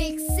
six,